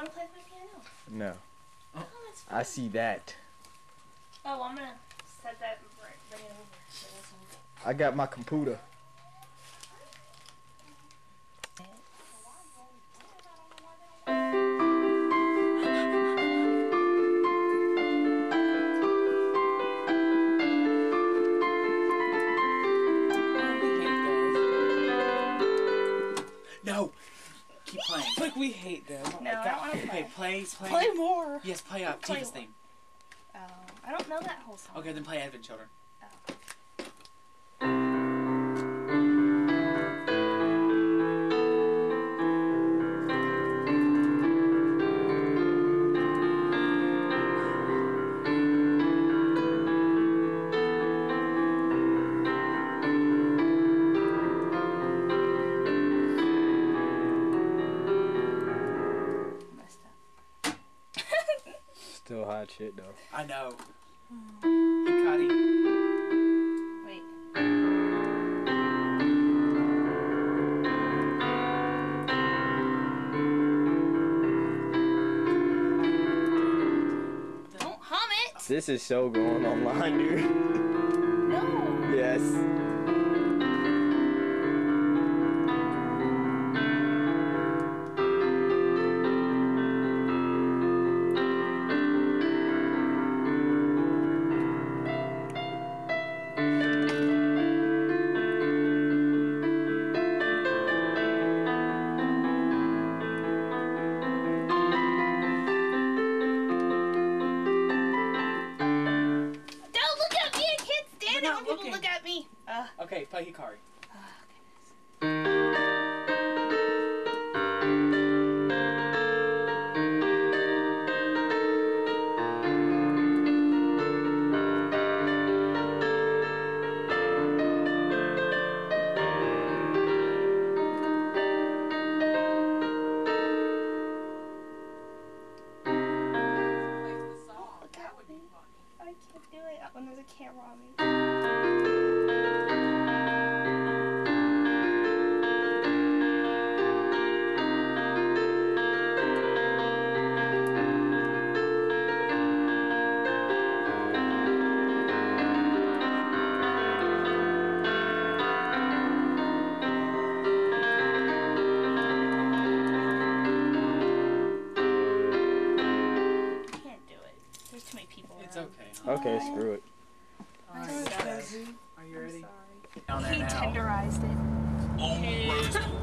want to play my piano? No. Oh, I see that. Oh, I'm gonna set that and bring it over. So that's all. I got my computer. We hate them. No, I uh, don't want to Okay, play. play, play. Play more. Yes, play up. Play Tifa's theme. Oh, I don't know that whole song. Okay, then play Advent Children. Still hot shit though. I know. Hey, Cuddy. Wait. Don't hum it. This is so going online, dude. People looking. look at me. Uh, Okay, play Hikari. Okay. Okay, screw it. Alright. Are you ready? Sorry. Down there He tenderized it. Oh